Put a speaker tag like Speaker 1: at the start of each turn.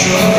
Speaker 1: Sure.